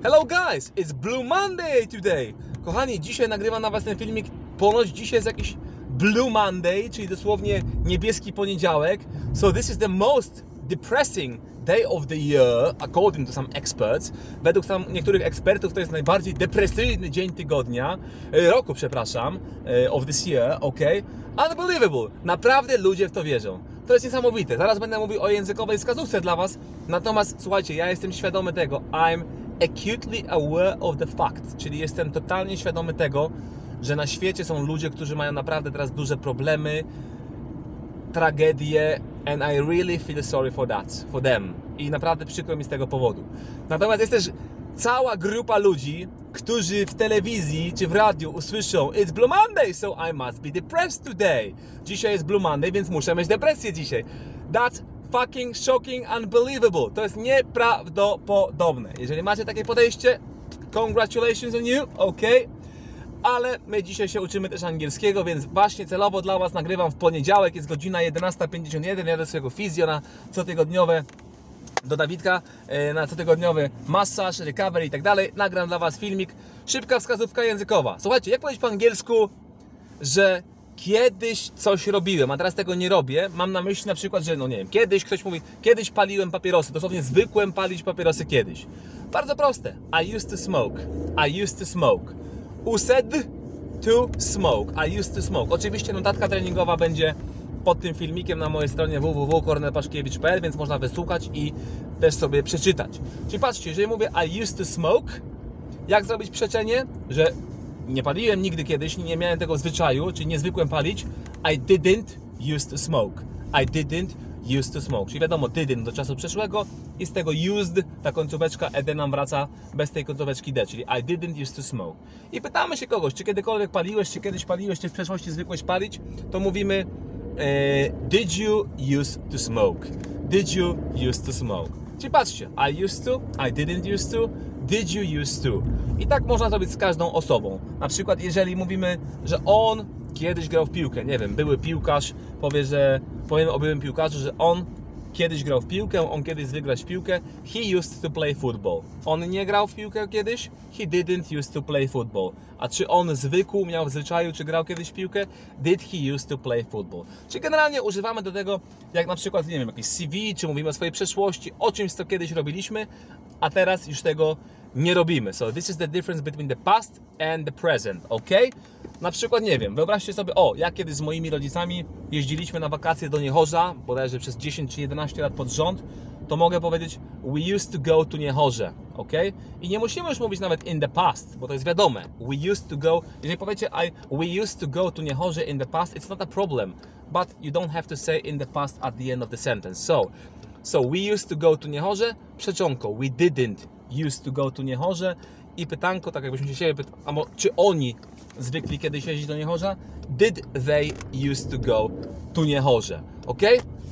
Hello guys, it's Blue Monday today. Kochani, dzisiaj nagrywam na was ten filmik. Ponoć dzisiaj jest jakiś Blue Monday, czyli dosłownie niebieski poniedziałek. So this is the most depressing day of the year, according to some experts. Według tam niektórych ekspertów to jest najbardziej depresyjny dzień tygodnia, e, roku, przepraszam, e, of this year, ok? Unbelievable. Naprawdę ludzie w to wierzą. To jest niesamowite. Zaraz będę mówił o językowej wskazówce dla Was. Natomiast słuchajcie, ja jestem świadomy tego. I'm acutely aware of the fact, czyli jestem totalnie świadomy tego, że na świecie są ludzie, którzy mają naprawdę teraz duże problemy, tragedie and I really feel sorry for that, for them. I naprawdę przykro mi z tego powodu. Natomiast jest też cała grupa ludzi, którzy w telewizji czy w radiu usłyszą It's Blue Monday, so I must be depressed today. Dzisiaj jest Blue Monday, więc muszę mieć depresję dzisiaj. That's fucking shocking, unbelievable. To jest nieprawdopodobne. Jeżeli macie takie podejście, congratulations on you, okay? ale my dzisiaj się uczymy też angielskiego, więc właśnie celowo dla Was nagrywam w poniedziałek, jest godzina 11.51, jadę swojego fizjo na cotygodniowe do Dawidka e, na cotygodniowy masaż, recovery i tak dalej. Nagram dla Was filmik. Szybka wskazówka językowa. Słuchajcie, jak powiedzieć po angielsku, że kiedyś coś robiłem, a teraz tego nie robię. Mam na myśli na przykład, że no nie wiem, kiedyś ktoś mówi, kiedyś paliłem papierosy, dosłownie zwykłem palić papierosy kiedyś. Bardzo proste. I used to smoke. I used to smoke. Used to smoke. I used to smoke. Oczywiście notatka treningowa będzie pod tym filmikiem na mojej stronie www.kornelpaszkiewicz.pl, więc można wysłuchać i też sobie przeczytać. Czyli patrzcie, jeżeli mówię I used to smoke, jak zrobić przeczenie, że nie paliłem nigdy kiedyś, nie miałem tego zwyczaju, czyli nie zwykłem palić. I didn't used to smoke. I didn't used to smoke. Czyli wiadomo, didn't do czasu przeszłego i z tego used ta końcóweczka ed nam wraca bez tej końcóweczki d, czyli I didn't used to smoke. I pytamy się kogoś, czy kiedykolwiek paliłeś, czy kiedyś paliłeś, czy w przeszłości zwykłeś palić, to mówimy e, Did you used to smoke? Did you used to smoke? Czyli patrzcie, I used to, I didn't used to, did you used to. I tak można zrobić z każdą osobą. Na przykład jeżeli mówimy, że on kiedyś grał w piłkę, nie wiem, były piłkarz, powie, że powiemy o byłym piłkarzu, że on kiedyś grał w piłkę, on kiedyś zwykł grać w piłkę. He used to play football. On nie grał w piłkę kiedyś. He didn't used to play football. A czy on zwykł, miał w zwyczaju, czy grał kiedyś piłkę? Did he used to play football? Czyli generalnie używamy do tego, jak na przykład, nie wiem, jakieś CV, czy mówimy o swojej przeszłości, o czymś, co kiedyś robiliśmy, a teraz już tego nie robimy. So this is the difference between the past and the present, ok? Na przykład, nie wiem, wyobraźcie sobie, o, ja kiedyś z moimi rodzicami jeździliśmy na wakacje do Niechorza, bodajże przez 10 czy 11 lat pod rząd, to mogę powiedzieć we used to go to Niechorze, ok? I nie musimy już mówić nawet in the past, bo to jest wiadome. We used to go, jeżeli powiecie I, we used to go to Niechorze in the past, it's not a problem, but you don't have to say in the past at the end of the sentence. So, so we used to go to Niechorze, przeczonko, we didn't used to go to Niechorze i pytanko, tak jakbyśmy się siebie pytali, czy oni zwykli kiedyś jeździć do Niechorza? Did they used to go to Niechorze? Ok?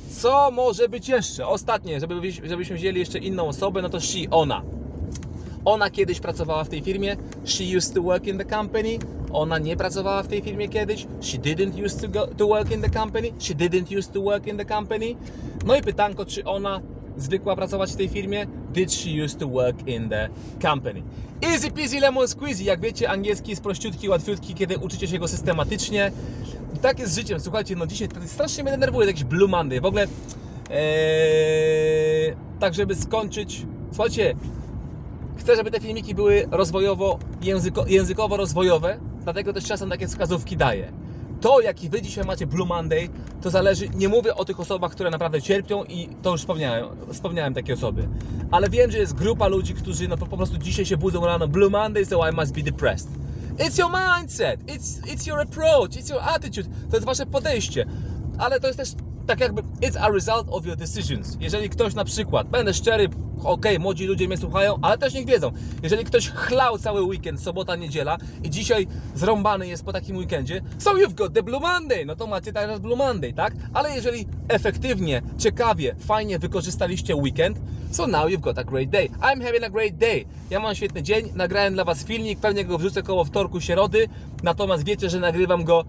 Co może być jeszcze? Ostatnie, żeby, żebyśmy wzięli jeszcze inną osobę, no to she, ona. Ona kiedyś pracowała w tej firmie. She used to work in the company. Ona nie pracowała w tej firmie kiedyś. She didn't used to, go, to work in the company. She didn't used to work in the company. No i pytanko, czy ona zwykła pracować w tej firmie? Did she used to work in the company? Easy peasy lemon squeezy. Jak wiecie, angielski jest prościutki, łatwiutki, kiedy uczycie się go systematycznie. I tak jest z życiem. Słuchajcie, no dzisiaj strasznie mnie denerwuje jakiś Blue Monday. W ogóle ee, tak, żeby skończyć. Słuchajcie, chcę, żeby te filmiki były rozwojowo, języko, językowo-rozwojowe, dlatego też czasem takie wskazówki daję. To, jaki Wy dzisiaj macie Blue Monday, to zależy, nie mówię o tych osobach, które naprawdę cierpią i to już wspomniałem, wspomniałem takie osoby. Ale wiem, że jest grupa ludzi, którzy no, po prostu dzisiaj się budzą rano Blue Monday, so I must be depressed. It's your mindset, it's, it's your approach, it's your attitude, to jest Wasze podejście. Ale to jest też tak jakby it's a result of your decisions. Jeżeli ktoś na przykład, będę szczery, ok, młodzi ludzie mnie słuchają, ale też niech wiedzą, jeżeli ktoś chlał cały weekend, sobota, niedziela i dzisiaj zrąbany jest po takim weekendzie, so you've got the Blue Monday, no to macie teraz Blue Monday, tak? Ale jeżeli efektywnie, ciekawie, fajnie wykorzystaliście weekend, so now you've got a great day. I'm having a great day. Ja mam świetny dzień, nagrałem dla Was filmik, pewnie go wrzucę koło wtorku, środy, natomiast wiecie, że nagrywam go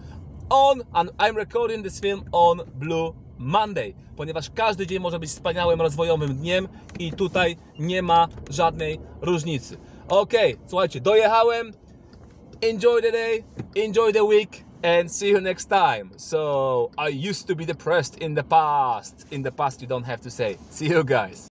on, and I'm recording this film on Blue Monday, ponieważ każdy dzień może być wspaniałym, rozwojowym dniem i tutaj nie ma żadnej różnicy. Okej, słuchajcie, dojechałem. Enjoy the day, enjoy the week, and see you next time. So, I used to be depressed in the past. In the past, you don't have to say. See you guys.